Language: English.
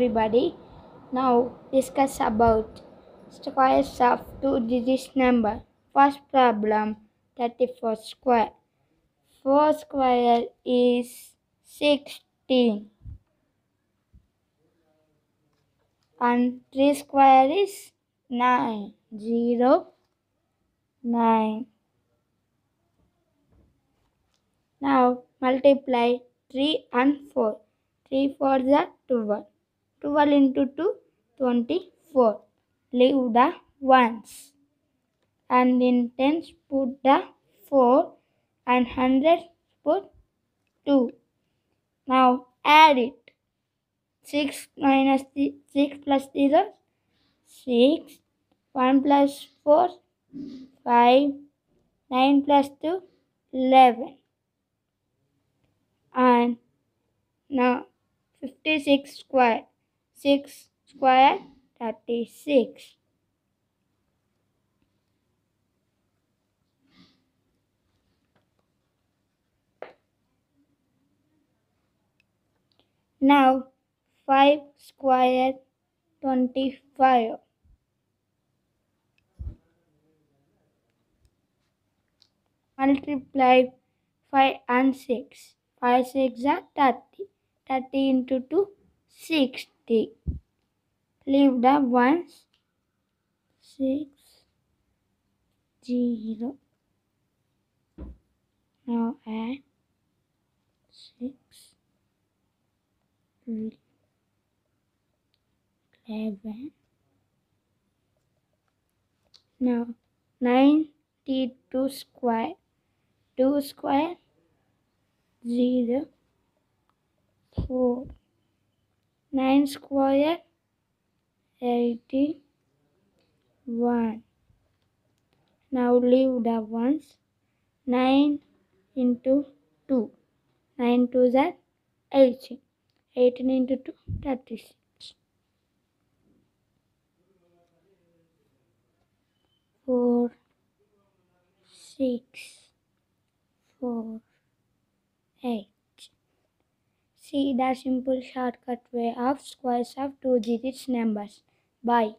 everybody. Now discuss about squares of two digits number. First problem 34 square. 4 square is 16 and 3 square is 9. 0, 9. Now multiply 3 and 4. 3 4 are 12. 12 into 2, 24. Leave the ones. And in tens put the 4 and hundreds put 2. Now add it. 6 6 plus 0, 6. 1 plus 4, 5. 9 plus 2, 11. And now 56 square. 6 square 36. Now 5 square 25. Multiply 5 and 6. 5 6 are 30. 30 into 2 60. Leave the ones 6 0. Now add 6 11. Now 92 square. 2 square 0 4 9 square 81 now leave the ones 9 into 2 9 2 are 18 18 into 2 36 4 6 4 8 See the simple shortcut way of squares of two digits numbers. Bye.